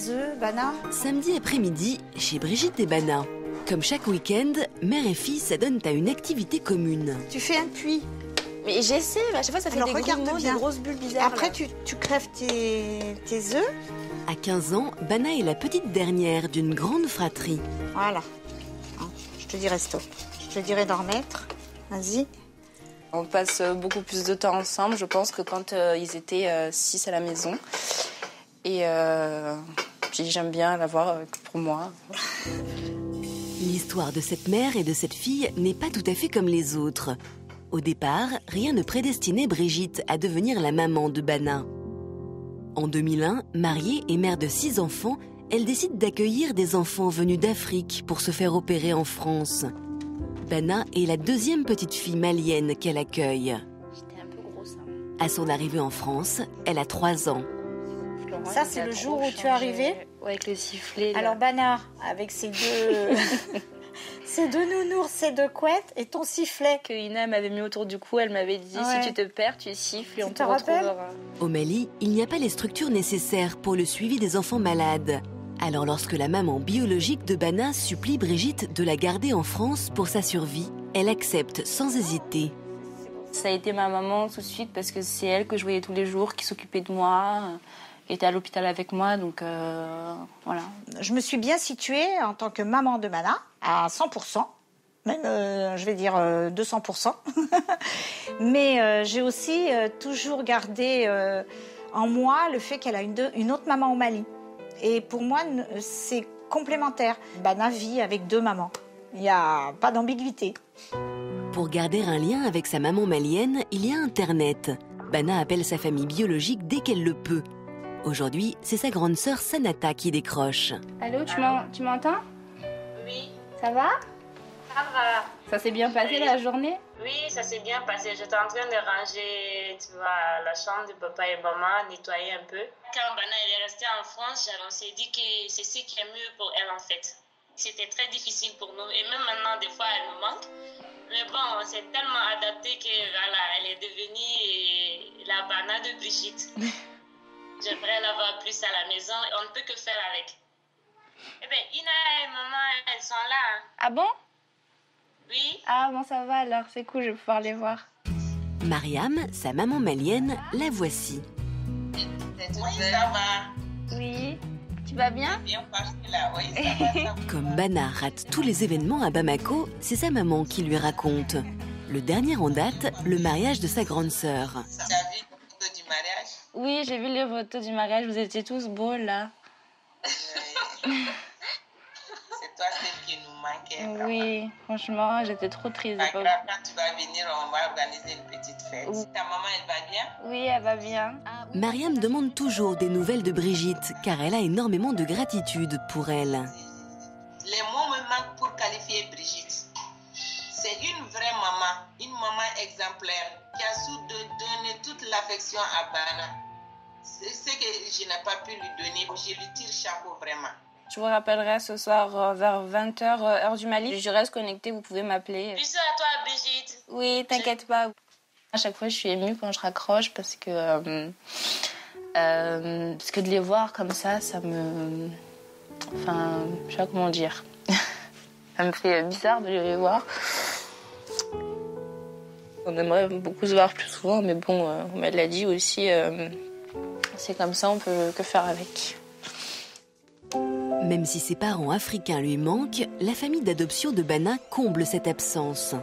les œufs, Bana Samedi après-midi, chez Brigitte et Bana. Comme chaque week-end, mère et fille s'adonnent à une activité commune. Tu fais un puits. Mais j'essaie, à chaque fois ça fait Alors, des regarde grumeaux, bien. des grosses bulles bizarres. Après, tu, tu crèves tes, tes œufs. À 15 ans, Bana est la petite dernière d'une grande fratrie. Voilà. Hein, Je te dirai stop. Je te dirai d'en remettre. Vas-y. On passe euh, beaucoup plus de temps ensemble, je pense, que quand euh, ils étaient 6 à la maison. Et euh, puis j'aime bien l'avoir euh, pour moi. L'histoire de cette mère et de cette fille n'est pas tout à fait comme les autres. Au départ, rien ne prédestinait Brigitte à devenir la maman de Bana. En 2001, mariée et mère de six enfants, elle décide d'accueillir des enfants venus d'Afrique pour se faire opérer en France. Bana est la deuxième petite fille malienne qu'elle accueille. Hein. À son arrivée en France, elle a trois ans. Ça, c'est le jour où tu es Ouais, avec le sifflet. là. Alors, Bana, avec ses deux, ses deux nounours, ses deux couettes et ton sifflet. que Ina m'avait mis autour du cou, elle m'avait dit Ouais. si tu te perds, tu siffles et Tu on te retrouvera. Au Mali, il n'y a pas les structures nécessaires pour le suivi des enfants malades. Alors lorsque la maman biologique de Bana supplie Brigitte de la garder en France pour sa survie, elle accepte sans hésiter. Ça a été ma maman tout de suite parce que c'est elle que je voyais tous les jours, qui s'occupait de moi, était à l'hôpital avec moi, donc euh, voilà. Je me suis bien située en tant que maman de Bana à 100%. Même, euh, je vais dire, euh, 200%. Mais euh, j'ai aussi euh, toujours gardé euh, en moi le fait qu'elle a une, deux- une autre maman au Mali. Et pour moi, c'est complémentaire. Bana vit avec deux mamans. Il n'y a pas d'ambiguïté. Pour garder un lien avec sa maman malienne, il y a Internet. Bana appelle sa famille biologique dès qu'elle le peut. Aujourd'hui, c'est sa grande sœur Sanata qui décroche. Allô, tu m'en- tu m'entends? Oui, Ça va? Ça va. Ça s'est bien passé la journée? Oui, ça s'est bien passé. J'étais en train de ranger, tu vois, la chambre de papa et maman, nettoyer un peu. Quand Bana est restée en France, j'avais- on s'est dit que c'est ce qui est mieux pour elle en fait. C'était très difficile pour nous et même maintenant, des fois, elle nous manque. Mais bon, on s'est tellement adapté que voilà, elle est devenue la Bana de Brigitte. J'aimerais l'avoir plus à la maison. On ne peut que faire avec. Eh bien, Ina et maman, elles sont là. hein. Ah bon? Oui. Ah bon, ça va alors, c'est cool, je vais pouvoir les voir. Mariam, sa maman malienne, la voici. Oui, ça va. Oui. Tu vas bien? Bien là. Oui, ça va, ça va. Comme Bana rate tous les événements à Bamako, c'est sa maman qui lui raconte. Le dernier en date, le mariage de sa grande sœur as vu le photo du mariage Oui, j'ai vu les photos du mariage, vous étiez tous beaux là. C'est toi celle qui nous manquait. vraiment. Oui, franchement, j'étais trop triste. Pas grave, quand tu vas venir, on va organiser une petite fête. Oui. Ta maman, elle va bien? Oui, elle va bien. Mariam demande toujours des nouvelles de Brigitte, car elle a énormément de gratitude pour elle. Les mots exemplaire qui a su de donner toute l'affection à Bana. C'est ce que je n'ai pas pu lui donner. Je lui tire chapeau vraiment. Je vous rappellerai ce soir euh, vers 20h, heure du Mali. Je reste connectée, vous pouvez m'appeler. Bisous à toi, Brigitte. Oui, t'inquiète pas. À chaque fois, je suis émue quand je raccroche parce que. euh, euh, parce que de les voir comme ça, ça me. Enfin, je sais pas comment dire. ça me fait bizarre de les voir. On aimerait beaucoup se voir plus souvent, mais bon, euh, on l'a dit aussi. euh, c'est comme ça, on peut que faire avec. Même si ses parents africains lui manquent, la famille d'adoption de Bana comble cette absence.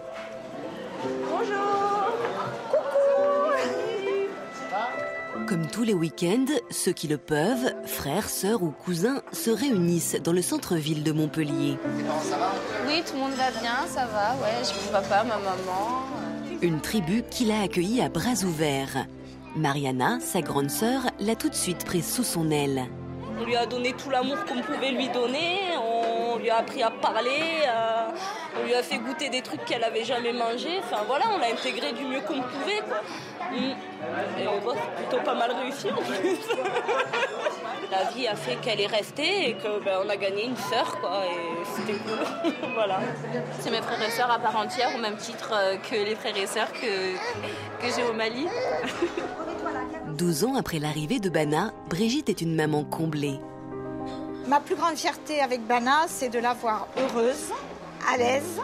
Comme tous les week-ends, ceux qui le peuvent, frères, sœurs ou cousins, se réunissent dans le centre-ville de Montpellier. Oui, tout le monde va bien, ça va. Ouais, j'ai mon papa, ma maman. Une tribu qui l'a accueilli à bras ouverts. Mariana, sa grande sœur, l'a tout de suite prise sous son aile. On lui a donné tout l'amour qu'on pouvait lui donner, on lui a appris à parler, on lui a fait goûter des trucs qu'elle avait jamais mangé. Enfin voilà, on l'a intégré du mieux qu'on pouvait. Quoi. Mm. Et bon, c'est plutôt pas mal réussi en plus. La vie a fait qu'elle est restée et que ben, on a gagné une sœur quoi et c'était cool. voilà. C'est mes frères et sœurs à part entière, au même titre euh, que les frères et sœurs que, que j'ai au Mali. 12 ans après l'arrivée de Bana, Brigitte est une maman comblée. Ma plus grande fierté avec Bana, c'est de la voir heureuse, à l'aise,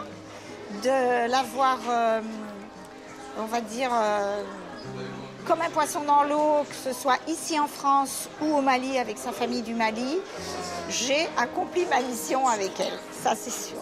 de la voir, euh, on va dire, euh, comme un poisson dans l'eau, que ce soit ici en France ou au Mali avec sa famille du Mali. J'ai accompli ma mission avec elle, ça c'est sûr.